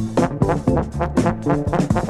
Bye.